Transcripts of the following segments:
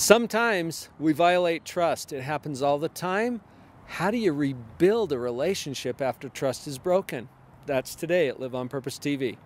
Sometimes we violate trust. It happens all the time. How do you rebuild a relationship after trust is broken? That's today at Live on Purpose TV.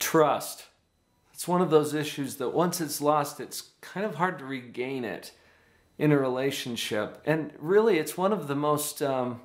Trust. It's one of those issues that once it's lost, it's kind of hard to regain it in a relationship. And really, it's one of the most um,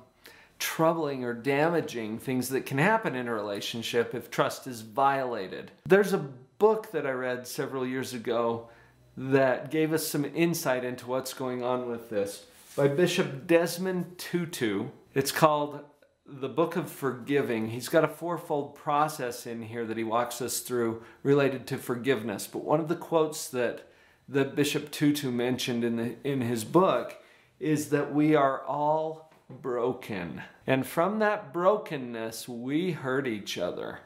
troubling or damaging things that can happen in a relationship if trust is violated. There's a book that I read several years ago that gave us some insight into what's going on with this by Bishop Desmond Tutu. It's called The Book of Forgiving. He's got a fourfold process in here that he walks us through related to forgiveness. But one of the quotes that that Bishop Tutu mentioned in the in his book is that we are all broken. And from that brokenness, we hurt each other.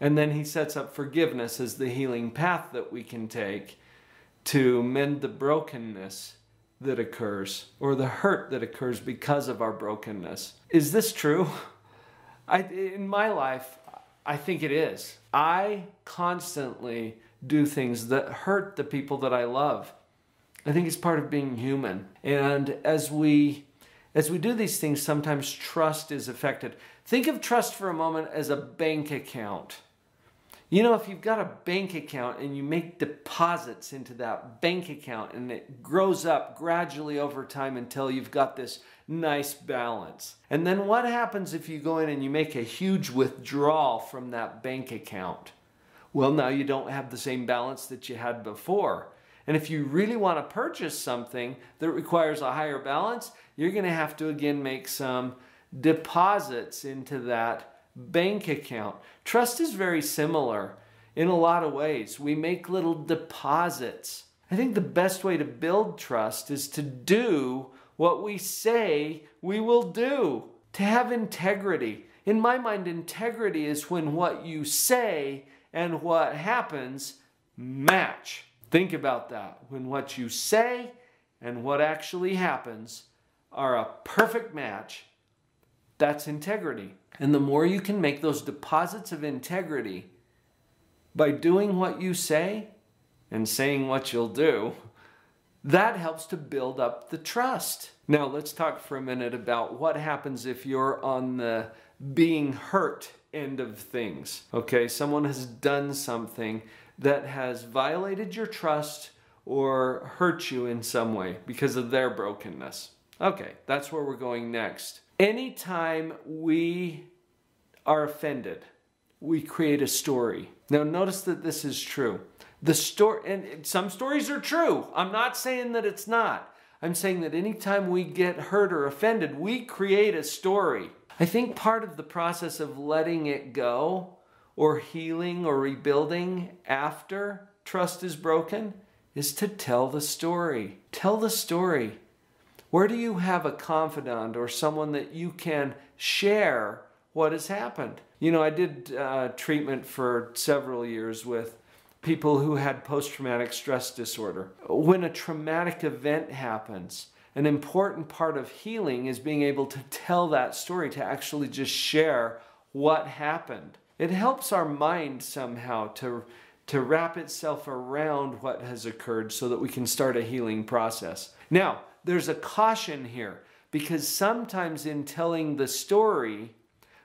And then he sets up forgiveness as the healing path that we can take to mend the brokenness that occurs or the hurt that occurs because of our brokenness. Is this true? I, in my life, I think it is. I constantly do things that hurt the people that I love. I think it's part of being human. And as we as we do these things, sometimes trust is affected. Think of trust for a moment as a bank account. You know, if you've got a bank account and you make deposits into that bank account and it grows up gradually over time until you've got this nice balance. And then what happens if you go in and you make a huge withdrawal from that bank account? Well, now you don't have the same balance that you had before. And if you really want to purchase something that requires a higher balance, you're going to have to again make some deposits into that bank account. Trust is very similar in a lot of ways. We make little deposits. I think the best way to build trust is to do what we say we will do, to have integrity. In my mind, integrity is when what you say and what happens match. Think about that. When what you say and what actually happens are a perfect match, that's integrity. And the more you can make those deposits of integrity by doing what you say and saying what you'll do, that helps to build up the trust. Now, let's talk for a minute about what happens if you're on the being hurt end of things. Okay, someone has done something that has violated your trust or hurt you in some way because of their brokenness. Okay, that's where we're going next. Anytime we are offended, we create a story. Now, notice that this is true. The story, and some stories are true. I'm not saying that it's not. I'm saying that anytime we get hurt or offended, we create a story. I think part of the process of letting it go or healing or rebuilding after trust is broken is to tell the story. Tell the story. Where do you have a confidant or someone that you can share what has happened? You know, I did uh, treatment for several years with people who had post traumatic stress disorder. When a traumatic event happens, an important part of healing is being able to tell that story, to actually just share what happened. It helps our mind somehow to, to wrap itself around what has occurred so that we can start a healing process. Now, there's a caution here because sometimes in telling the story,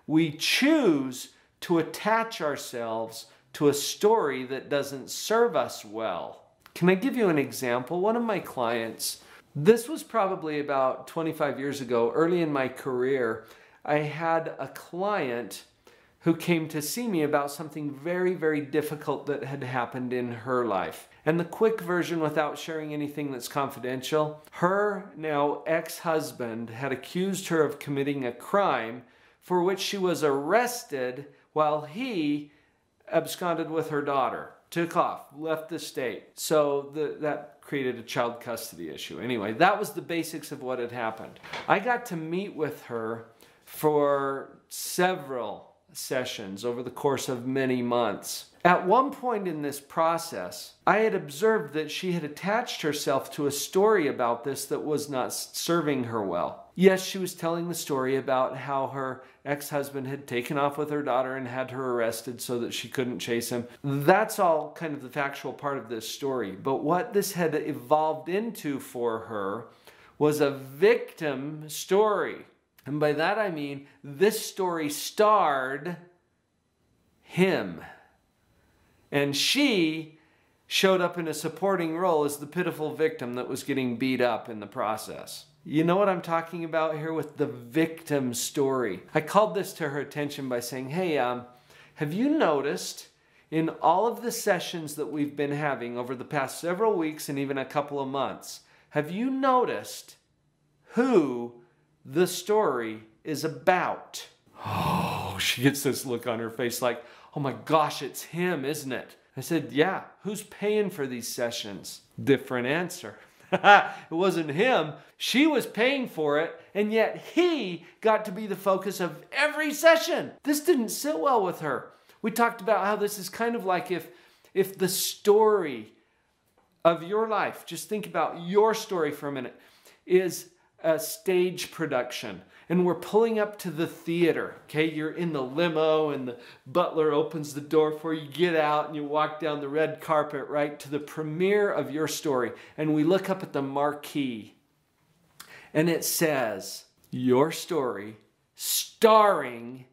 we choose to attach ourselves to a story that doesn't serve us well. Can I give you an example? One of my clients, this was probably about 25 years ago, early in my career, I had a client who came to see me about something very, very difficult that had happened in her life. And the quick version, without sharing anything that's confidential, her now ex husband had accused her of committing a crime for which she was arrested while he absconded with her daughter, took off, left the state. So the, that created a child custody issue. Anyway, that was the basics of what had happened. I got to meet with her for several sessions over the course of many months. At one point in this process, I had observed that she had attached herself to a story about this that was not serving her well. Yes, she was telling the story about how her ex husband had taken off with her daughter and had her arrested so that she couldn't chase him. That's all kind of the factual part of this story. But what this had evolved into for her was a victim story. And by that I mean this story starred him. And she showed up in a supporting role as the pitiful victim that was getting beat up in the process. You know what I'm talking about here with the victim story. I called this to her attention by saying, hey, um, have you noticed in all of the sessions that we've been having over the past several weeks and even a couple of months, have you noticed who the story is about? Oh, she gets this look on her face like, oh my gosh, it's him, isn't it? I said, yeah, who's paying for these sessions? Different answer. it wasn't him. She was paying for it, and yet he got to be the focus of every session. This didn't sit well with her. We talked about how this is kind of like if, if the story of your life, just think about your story for a minute, is a stage production and we're pulling up to the theater. Okay, you're in the limo and the butler opens the door for you. Get out and you walk down the red carpet right to the premiere of your story. And we look up at the marquee and it says, Your story starring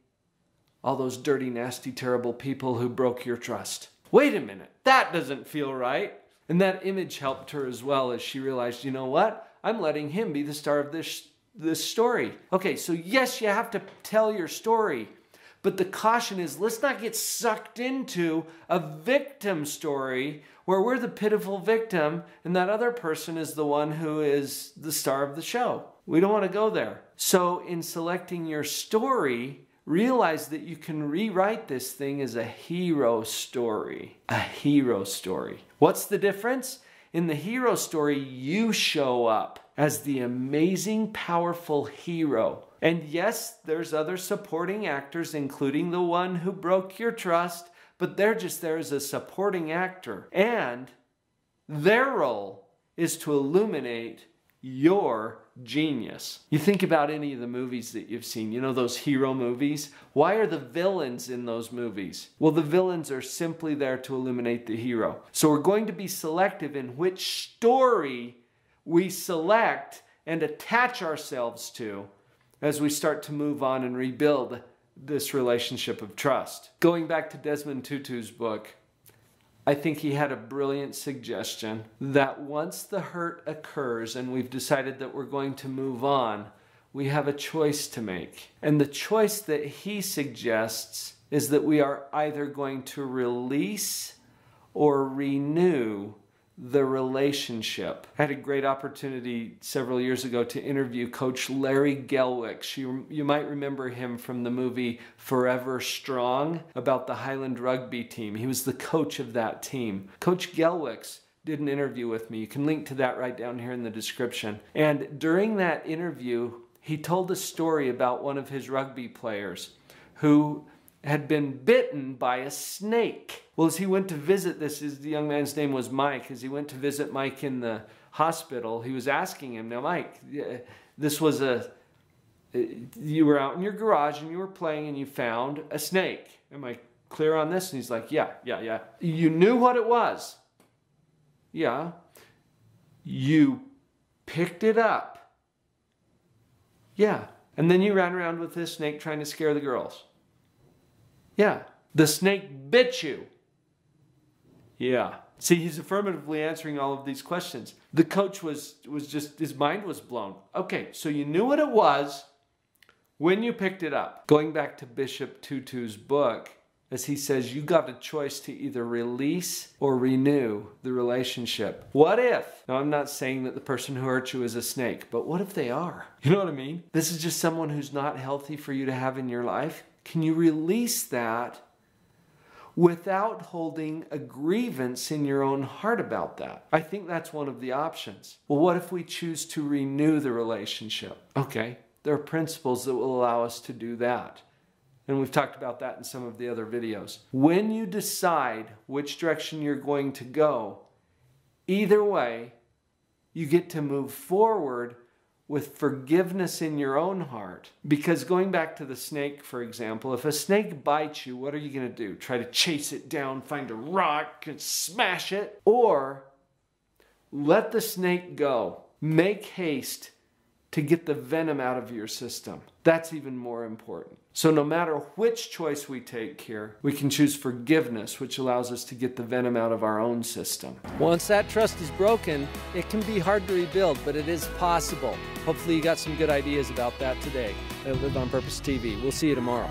all those dirty, nasty, terrible people who broke your trust. Wait a minute, that doesn't feel right. And that image helped her as well as she realized, you know what? I'm letting him be the star of this this story. Okay, so yes, you have to tell your story, but the caution is let's not get sucked into a victim story where we're the pitiful victim and that other person is the one who is the star of the show. We don't want to go there. So, in selecting your story, realize that you can rewrite this thing as a hero story. A hero story. What's the difference? In the hero story, you show up as the amazing, powerful hero. And yes, there's other supporting actors, including the one who broke your trust, but they're just there as a supporting actor. And their role is to illuminate your genius. You think about any of the movies that you've seen, you know, those hero movies. Why are the villains in those movies? Well, the villains are simply there to illuminate the hero. So we're going to be selective in which story we select and attach ourselves to as we start to move on and rebuild this relationship of trust. Going back to Desmond Tutu's book, I think he had a brilliant suggestion that once the hurt occurs and we've decided that we're going to move on, we have a choice to make. And the choice that he suggests is that we are either going to release or renew the relationship. I had a great opportunity several years ago to interview Coach Larry Gelwix. You, you might remember him from the movie Forever Strong about the Highland rugby team. He was the coach of that team. Coach Gelwix did an interview with me. You can link to that right down here in the description. And during that interview, he told a story about one of his rugby players who had been bitten by a snake. Well, as he went to visit this, is the young man's name was Mike. As he went to visit Mike in the hospital, he was asking him, Now, Mike, this was a, you were out in your garage and you were playing and you found a snake. Am I clear on this? And he's like, Yeah, yeah, yeah. You knew what it was. Yeah. You picked it up. Yeah. And then you ran around with this snake trying to scare the girls. Yeah. The snake bit you. Yeah. See, he's affirmatively answering all of these questions. The coach was was just his mind was blown. Okay, so you knew what it was when you picked it up. Going back to Bishop Tutu's book, as he says, you got a choice to either release or renew the relationship. What if? Now, I'm not saying that the person who hurt you is a snake, but what if they are? You know what I mean? This is just someone who's not healthy for you to have in your life. Can you release that without holding a grievance in your own heart about that? I think that's one of the options. Well, what if we choose to renew the relationship? Okay, there are principles that will allow us to do that. And we've talked about that in some of the other videos. When you decide which direction you're going to go, either way, you get to move forward with forgiveness in your own heart. Because going back to the snake, for example, if a snake bites you, what are you going to do? Try to chase it down, find a rock, and smash it? Or let the snake go. Make haste to get the venom out of your system. That's even more important. So, no matter which choice we take here, we can choose forgiveness, which allows us to get the venom out of our own system. Once that trust is broken, it can be hard to rebuild, but it is possible. Hopefully, you got some good ideas about that today Live on Purpose TV. We'll see you tomorrow.